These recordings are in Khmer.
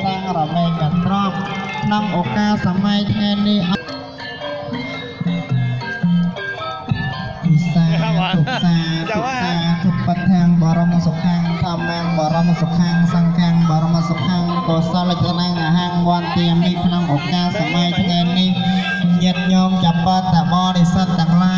ក្នុងឱកាសសម័យថ្ងៃនេះពិសាទុសាទុសាទុបតាំងបរមសុខាំងធម្មំបរមសុខាំងសង្ឃំបរមសុខាំងកុសលចនំអហង្វន្តាមិក្នុងឱកាសសម័យថ្ងៃនេះញាតិញោមចាប់បតបរិស័ទទាំងឡាយ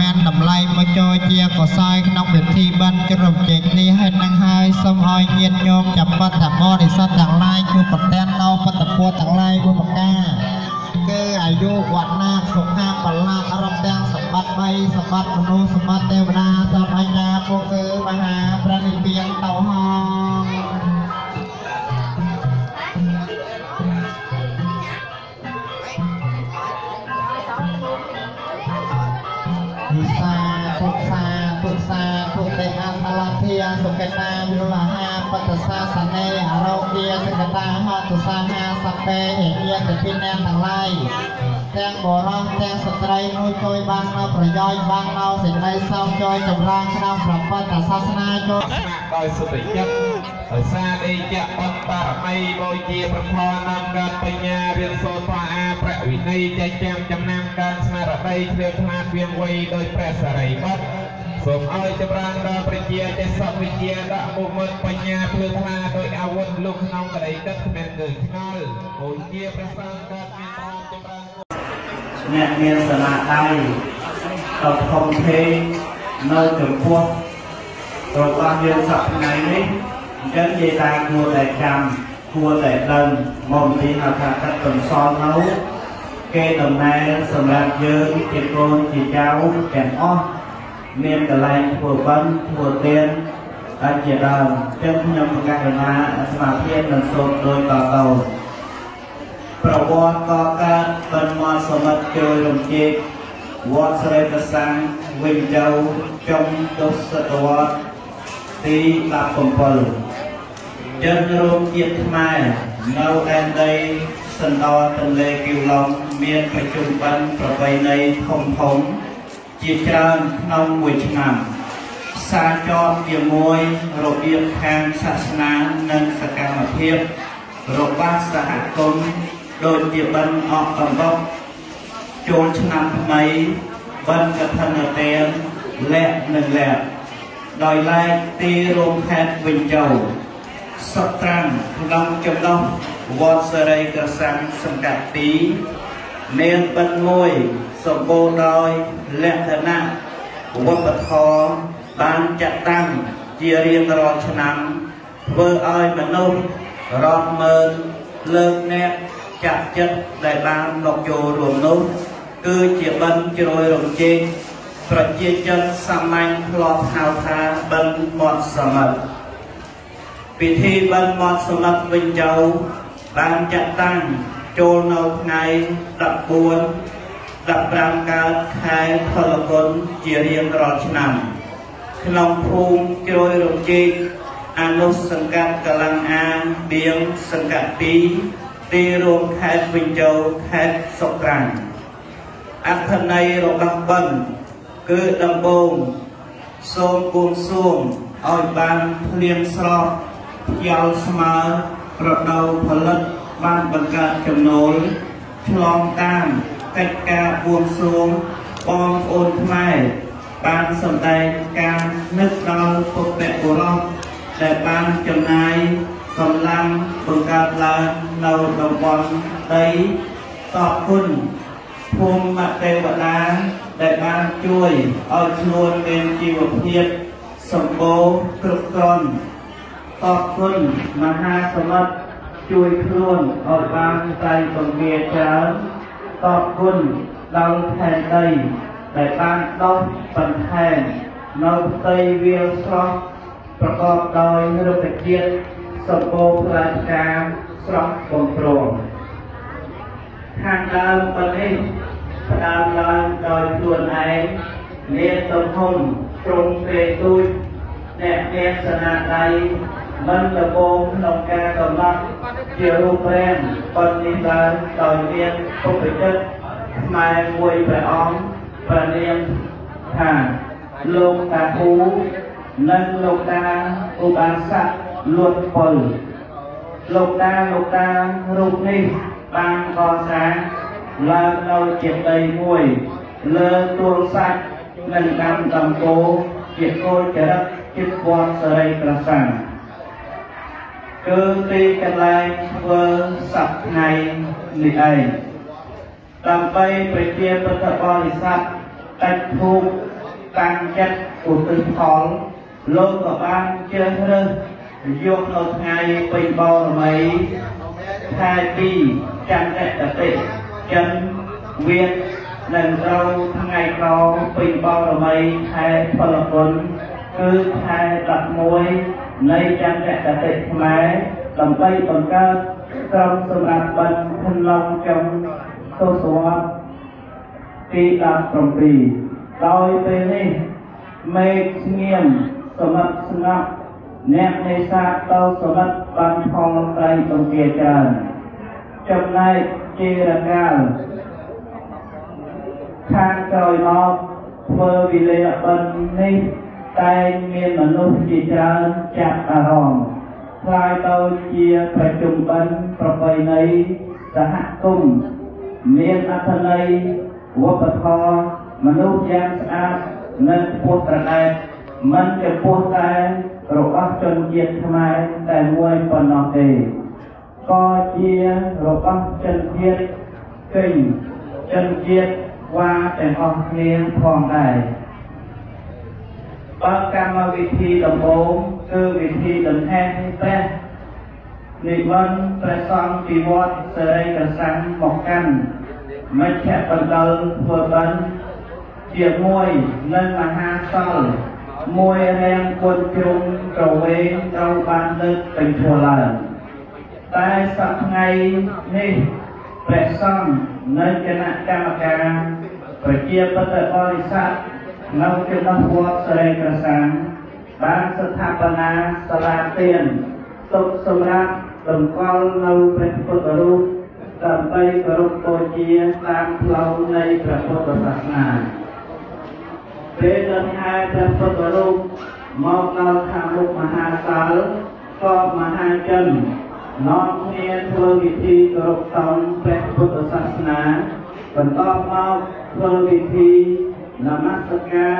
មានតម្លៃមកចូលជាកុសលក្នុងពិធីបិណ្ឌជ្រំជែកនេះហើយនឹងហើយសូមឲ្យញាតិញោមចាប់បតបរិស័ទទាំងឡាយជួបប្រទាននៅបតពុទ្ធទាំងឡាយបុព្វកាគឺអាយុវណ្ណាសុខាបលារំទាំងសម្បត្តិ3សម្បត្តិមនុស្សសម្បត្តិទេវតាសម្បត្តិអញ្ញាពុកគឺមហាប្រនិព្វានតោហង ពុទ្ធសាពុទ្ធេអន្តលធាសុកតាវិរលហាបតសាសនេអរោគាសុកតាហតុសាហាសពេអញ្ញាតិភិណាទាំងឡាយទាំងបរោះទាំងស្ត្រីមួយជួយបាននៅប្រយោជន៍បាននៅសេចក្តីសុខជួយចម្រើនក្នុងព្រះពុទ្ធសាសនាចូលស្ម័គ្រដោយសុទ្ធចិត្តដោយសារអេយៈបត្តរមីបូជាប្រផនាំកើតបញ្ញារៀនសូត្រតអាប្រវិន័យចែកចាំចំណាំការស្មារតីគ្លៀងខ្លាតវាងវៃដោយព្រះសរិបុត្រ សូមឲ្យចម្រើនដល់ប្រជាចេះសពវិជ្ជាដាក់មុខមុតបញ្ញាភ្លឺថ្លាដោយអាវុធលោកក្នុងក្តីទឹកគ្មានគឺឆ្ងល់បូជាព្រះសង្ឃកើតមានតចម្រើនអ្នកមានសមាដៃដ៏ធំធេងនៅចំពោះរបស់យើងសប្តាហ៍នេះអញ្ចឹងនិយាយថាគួរតែចាំគួរតែដឹងមកទីហៅថាកាត់កំសល់នៅគេដំណើរសម្រាប់យើងជាកូនជាចៅទាំងអស់ មានកន្លែងធ្វើបន់ធ្វើទានអាចជាដើមអញ្ចឹងខ្ញុំប្រកាសណាសមាធិនឹងសូត្រដោយតទៅប្រវត្តិកកើតបិណ្ឌមកសមិទ្ធជួយរំជែកវត្តស្រីប្រសាំងវិញទៅចុងទសតវត្សទី17ចិនរោមជាតិខ្មែរនៅដែនដីសណ្ដោទន្លេគីឡុងមានប្រជុំបិណ្ឌប្រពៃណីធំធំ ជាច្រើនក្នុងមួយឆ្នាំផ្សារចតជាមួយរបៀបខាងសាសនានិងសកម្មភាពរបស់សហគមន៍ដូចជាបិណ្ឌអកកំបុកចូលឆ្នាំថ្មីបិណ្ឌកឋិនទានលក្ខនិងលក្ខដោយឡែកទីរួមខេត្តវិញចូលសុតត្រាំក្នុងចំណុះវត្តសេរីក្រសាំងសង្កាត់ទីមានបិណ្ឌមួយ សម្បូរដោយលក្ខណៈវប្បធម៌បានចាត់តាំងជារៀងរាល់ឆ្នាំធ្វើឲ្យមនុស្សរាប់ម៉ឺនលើកអ្នកចាក់ចិត្តដែលបានមកចូលរួមនោះគឺជាបិណ្ឌជ្រោយរំជែកប្រជាជនសាមញ្ញធ្លាប់ហៅថាបិណ្ឌមាត់សមុទ្រពិធីបិណ្ឌមាត់សមុទ្រវិញជោបានចាត់តាំងចូលនៅថ្ងៃ14 15កើតខែផលគុណជារៀងរាល់ឆ្នាំ ក្នុងភូមិជ្រោយរំជែកអនុសង្កាត់កលាំងអាងបៀងសង្កាត់2ទីរួមខេត្តវិញជោខេត្តសុក្រាំងអត្ថន័យរបស់បិណ្ឌគឺដំបូងសូមគួងសួងឲ្យបានភ្លៀងស្រស់ខ្យល់ស្មើប្រដៅផលិតបានបង្កើតចំណូលឆ្លងតាម កិច្ចការបួងសួងបងប្អូនខ្មែរបានសម្ដែងការនឹកដល់ពុទ្ធបុរសដែលបានចំណាយកម្លាំងបង្កើតឡើងនៅតំបន់ដីតបគុណភូមិទេវតាដែលបានជួយឲ្យខ្លួនមានជីវភាពសម្បូរគ្រប់គ្រាន់តបគុណមហាសមិទ្ធជួយខ្លួនឲ្យបានតែបង្គាច្រើន តបគុណដល់ផែនដីដែលបានដោះបន្ថែមនៅផ្ទៃវាលស្រស់ប្រកបដោយរុក្ខជាតិសម្បូរផ្លែផ្កាស្រស់បំព្រងខាងដើមប៉ុណ្នេះផ្ដើមឡើងដោយខ្លួនឯងមានទំហំត្រង់ពេលទូចអ្នកមានសនាដៃមិនលបងក្នុងការកំណត់ ជារូបរាងប៉ុននេះឡើងដោយមានពុទ្ធចិត្តខ្មែរមួយព្រះអង្គព្រះនាមថាលោកតាគូនិងលោកតាឧបាសកលួតពល លោកតាលោកតារូបនេះបានកសាងឡើងនៅជាដីមួយ លើទួលសាច់និងកម្មដំគោជាគោលចរិតចិត្តវត្តសរីប្រសាន គឺទីកន្លែងធ្វើសប្ថ្ងៃនេះឯងដើម្បីប្រជាពុទ្ធបរិស័ទតាច់ធូបតាំងចិត្តឧទ្ទិសផលលោកក៏បានជ្រើសរើសយកនៅថ្ងៃពេញបរមីខែ2ចន្ទតតិចិនវៀតនឹងត្រូវថ្ងៃក្រោយពេញបរមីខែផលគុណគឺខែ11 នៃចន្ទតតិខ្មែរដើម្បីបង្កើតក្រុមសម្រាប់បិណ្ឌក្នុងចុងទសវត្សរ៍ទី17ដោយពេលនេះមេឃស្ងៀមសមិទ្ធស្ងប់អ្នកនេសាទទៅសមិទ្ធបានផងត្រីបង្គាច្រើនចំណែកជារកាលខាងក្រោយមកធ្វើវិល័យបិណ្ឌនេះ តែងមានមនុស្សជាច្រើនចាប់អារម្មណ៍ខ្លាយទៅជាប្រជុំបិណ្ឌប្រពៃណីសហគមន៍មានអត្ថន័យវប្បធម៌មនុស្សយ៉ាងស្អាតនិងខ្ពស់ត្រដែតមិនចំពោះតែរបស់ជនជាតិខ្មែរតែមួយប៉ុណ្ណោះទេក៏ជារបស់ជនជាតិកិញជនជាតិវ៉ាទាំងអស់គ្នាផងដែរ បើកម្មវិធីដំបូងគឺវិធីដង្ហែព្រះនិមន្តព្រះសង្ឃពីវត្តសេរីកសាំងមកកាន់មជ្ឈបណ្ដលធ្វើបិណ្ឌជាមួយនឹងមហាសលមួយរាងគុណជ្រុងក្រវែងត្រូវបានលើកពេញធัวឡើងតែសប្ថ្ងៃនេះព្រះសង្ឃនិងគណៈកម្មការប្រជាបទបរិស័ទ នៅចំណុចវត្តសេរីក្រសាំងបានស្ថាបនាសាលាទានទុកសម្រាប់តម្កល់នៅព្រះពុទ្ធរូបដើម្បីគោរពបូជាតាមផ្លូវនៃព្រះពុទ្ធសាសនាពេលដល់ខែព្រះពុទ្ធរូបមកដល់ខាងមុខមហាសាលក៏មហាជននាំគ្នាធ្វើពិធីគោរពតំព្រះពុទ្ធសាសនាបន្តមកធ្វើពិធី នមស្ការ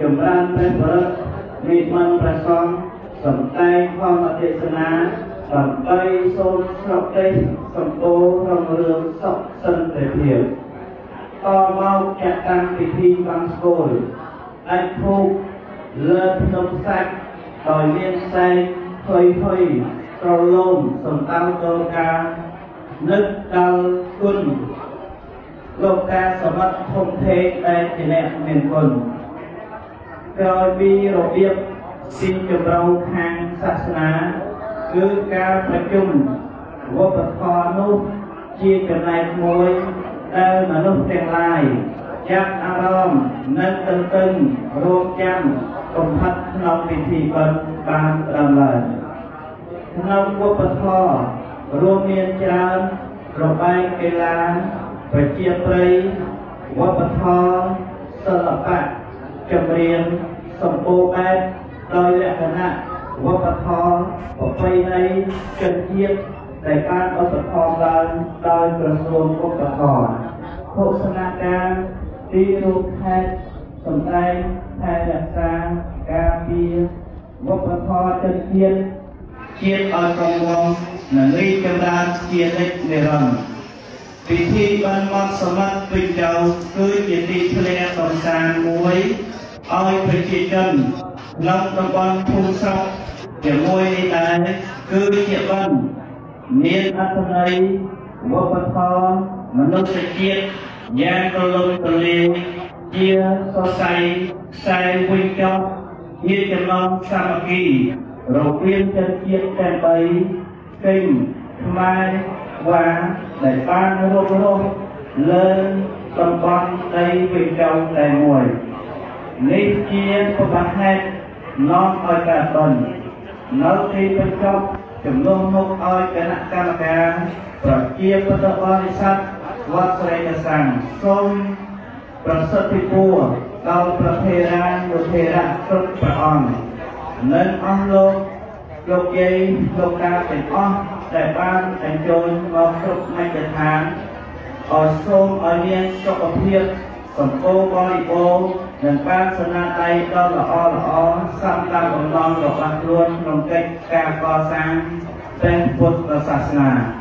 ចម្រើនព្រះបរិទ្ធនិមន្តព្រះសង្ឃសំដែងធម្មទេសនាដើម្បីសូមស្រុកទេសសម្បូររងរឿងសុខសន្តិភាពតមកចាក់តាំងពិធីបង្ស្គលអាចភូកលើភ្នំសាច់ដោយមានផ្សែងហុយហុយប្រឡូមសំដៅដល់ការនឹកដល់គុណ លោកតាសមត្ថធំធេងដែលជាអ្នកមានគុណក្រោយពីរបៀបស៊ីចម្រៅខាងសាសនាគឺការប្រជុំវប្បធម៌នោះជាចំណែកមួយដែលមនុស្សទាំងឡាយចាប់អារម្មណ៍និងតន្ទឹងរួមចាំកំផាត់ក្នុងពិធីបុណ្យបានដើមឡើងក្នុងវប្បធម៌រួមមានច្រើនរបែងកីឡា ប្រជាប្រិយវប្បធម៌សិល្បៈចម្រៀងសម្បូរបែបដោយលក្ខណៈវប្បធម៌ប្រពៃណីជនជាតិដែលបានឧបត្ថម្ភឡើងដោយក្រសួងឧបត្ថម្ភភោជនាការទីរូបខេត្តសំដែងថែរក្សាការពារវប្បធម៌ជនជាតិជាតិឲ្យគង់វង្សនិងរីកចម្រើនជានិច្ចនិរន្តរ៍ ពិធីបានមកសមត្ថពេញចៅគឺជាទីធ្លាកំសាន្តមួយឲ្យប្រជាជនក្នុងតំបន់ភូមិស្រុកជាមួយនេះដែរគឺជាបានមានអត្ថន័យវប្បធម៌មនុស្សជាតិយ៉ាងទូលំទូលាយជាសរសៃខ្សែវិញចប់ជាចំណងសាមគ្គីរវាងជនជាតិទាំងបីគិញខ្មែរ វ៉ាដែលបានរួមរស់លើតំបន់ដីវិញចោលតែមួយនេះជាប្រវត្តិហេតុនាំឲ្យកើតបននៅទីបញ្ចប់ចំនួនមុខឲ្យគណៈកម្មការប្រជាពុទ្ធបរិស័ទវត្តស្រីកសាំងសូមប្រសិទ្ធពរដល់ប្រធេរានុធេរៈគ្រប់ព្រះអង្គនិងអស់លោកលោកយាយលោកតាទាំងអស់ ដែលបានអញ្ជើញមកគ្រប់មជ្ឈដ្ឋានអរសូមឲ្យមានសុខភាពសម្បូរបរិបូរណ៍និងបានសនាដៃដ៏ល្អល្អសំតាមបំណងរបស់ខ្លួនក្នុងកិច្ចការកសាងព្រះពុទ្ធសាសនា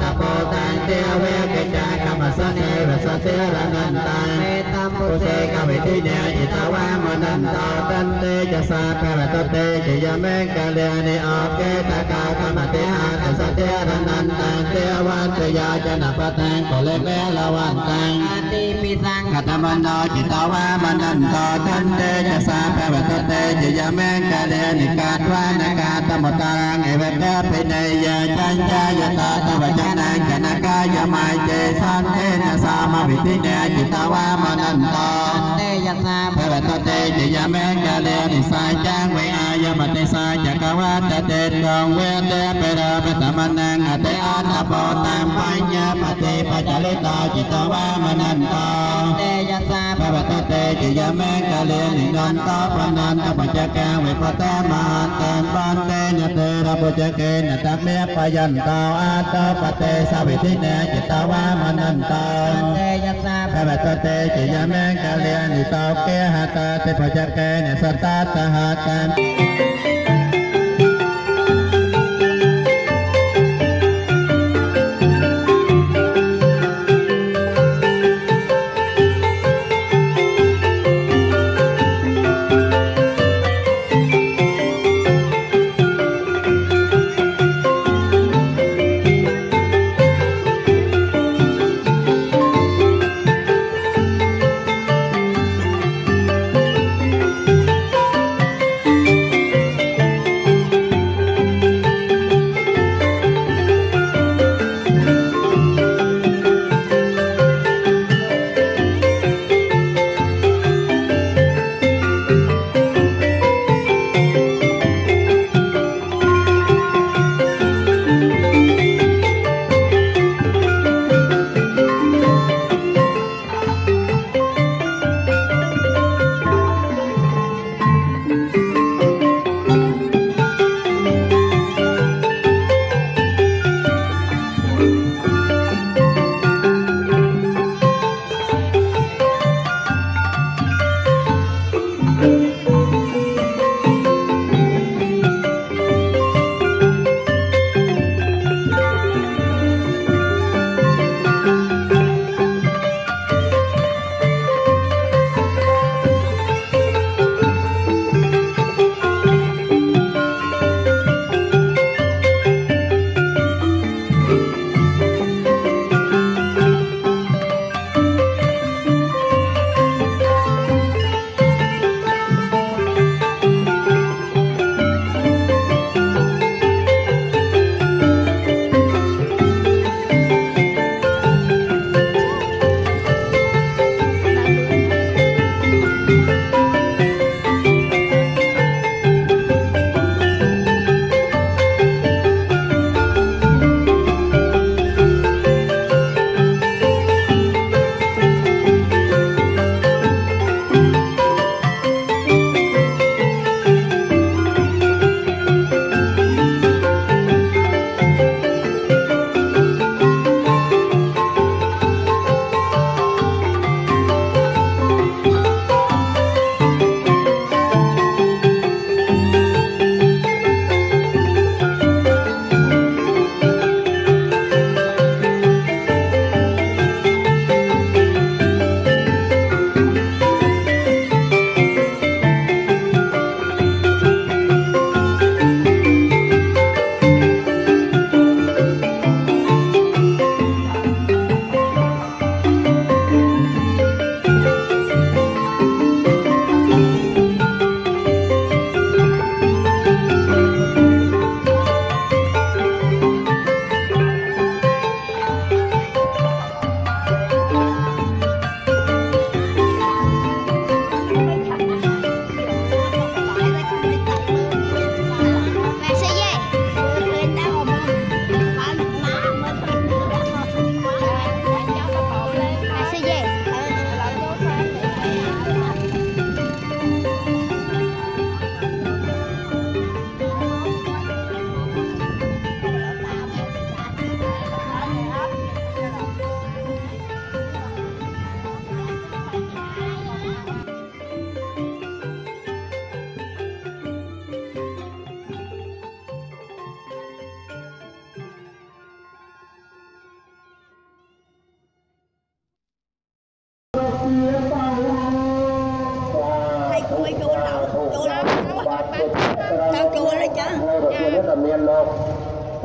Tapa เทเวกจาคมัสเนวสเตระนันตาเมตัมปุเสกเวทิเนอิตาวามนันตาตันเตจะสาคารตเตจะยเมกาเลนิออกเกตกาคมเตหาตสเตระนันตาเทวันตยาจนะปะแตงโกเลเมลวันตังติปิสังขตมันโนจิตาวามนันตาตันเตจะสาคารตเตจะยเมกาเลนิกาตวานกาตมตารังเอเวเปปิเนยจัญญายตาตวจนังกนกายมายเจสันเตนะสามาวิทิเนจิตวามนันตเตยนาภะวะตเตจิยเมกะเลนิสายจังเวอายมะเตสายจักวาตเตกองเวเตเปราปตมนังอเตอานาโปตังปัญญาปฏิปัจจลิตาจิตวามนันตเตยนาภะวะตเตจิยเมกะเลนินันตปนันตปัจจกังเวปตมาเต บุจเกณฑ์ตักเมปยันตาอาตปเตสาวิทิเนจิตาวามนันตาเตยสาพระตเตจิยเมกาเลียนิตาเกหตาเตปจเกณฑ์สตาตหาตัน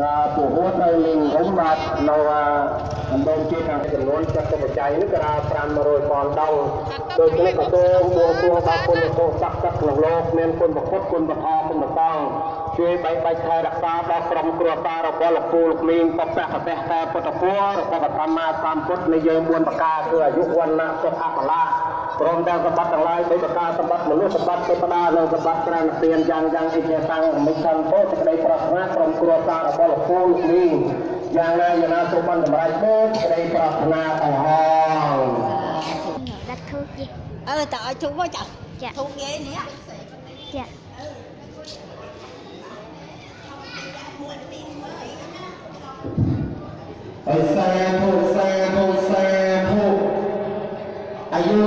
អឺពហុត្រូវលេងរុំបាទនៅអណ្ដូងជាខាងចំនួនចាត់ទុកបច្ច័យនេះក៏ដល់500ប៉ុនដងដូច្នេះក៏សូមបួងសួងដល់គុណពរស័ក្តិសិទ្ធិក្នុងលោកមានគុណប្រពុតគុណប្រថគុណប្រតងជួយបែកបាច់ថែរក្សាដល់ក្រុមគ្រួសាររបស់លោកពូលោកមីងបព្វប្រទេសតែពុទ្ធពររបស់បឋមមាសម្ពុទ្ធនៃយើង4ប្រការគឺអាយុវណ្ណៈសុខៈបលា ព្រមទាំងសម្បត្តិទាំងឡាយបីប្រការសម្បត្តិមនុស្សសម្បត្តិទេវតានិងសម្បត្តិច្រើនទានយ៉ាងយ៉ាងអិជាតាំងមិឆន្ទោសេចក្តីប្រាថ្នាក្រុមគ្រួសាររបស់លោកពូលោកមីងយ៉ាងណាយ៉ាងណាសូមបានសម្រេចដូចសេចក្តីប្រាថ្នាទាំងអស់ដាក់ធូបជិះអឺតើឲ្យជុំមកចាចាធូបគេនេះចាហើយសាធុសាធុសាធុអាយុ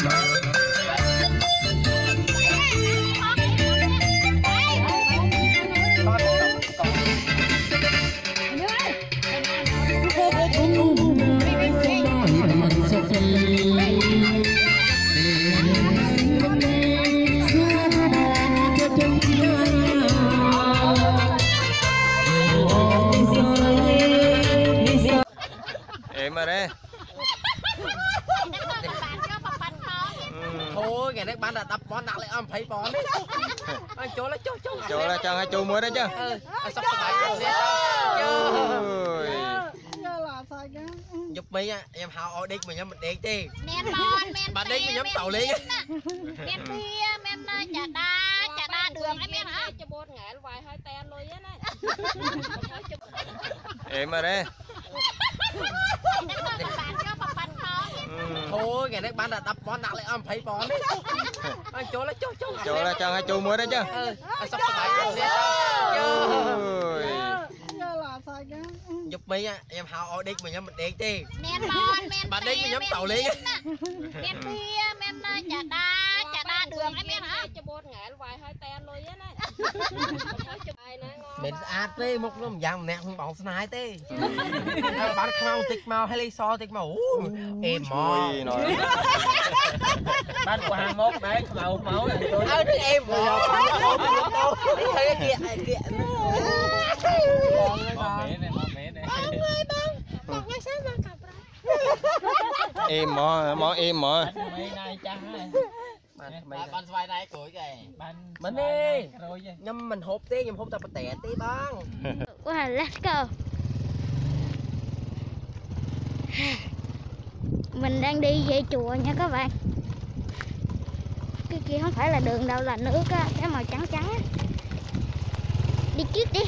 Islam. tàu lên men bia em ờ, chả đa chả đa đường em men hả? chả bột ngã vài hai tên lôi á em mà đây ừ. thôi ngày nay bán đã đập bón nặng lại âm phải bón. Đấy anh chỗ là chỗ chỗ. Chỗ là cho hai chú mới đấy chứ. Ừ. sắp phải rồi giúp mi á em hào ổ đít mà nhắm mình điện đi. Men bon men bạn đít mà nhóm tàu liền men bia ចាដាចាដាឌឿងឯមានហ៎ច្បូតងែលវាយឲ្យតែលុយណាមិនស្អាតទេមុខខ្ញុំយ៉ាងម្នាក់ខ្ញុំបងស្នាយទេហើយបានខ្មៅតិចមកហើយលេខសតិចមកអូអេម៉ងបានបោះមកដែរខ្មៅមកអើនឹងអេម៉ងហើយគៀកគៀកបងមែនទេបងមែនទេបងមើលបងបងមកសិនមក im mỏ mỏ im băng. Wow, let's go. Mình đang đi về chùa nha các bạn. Cái kia không phải là đường đâu là nước á cái màu trắng trắng á. Đi trước đi.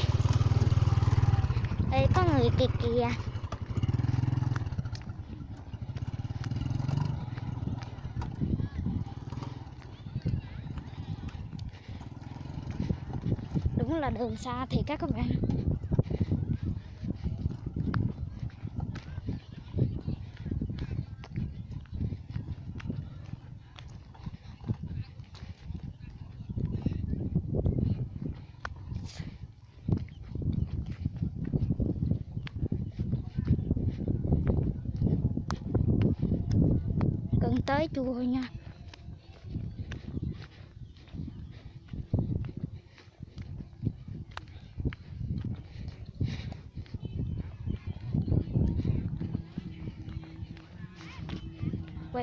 Đây có người kìa kìa. Đường xa thì các bạn. gần tới chùa rồi nha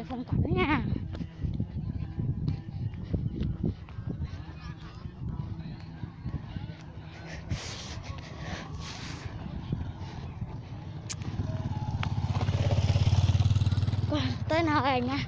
đây phong cảnh nha tới nơi rồi nha.